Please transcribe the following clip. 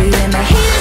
in the heat.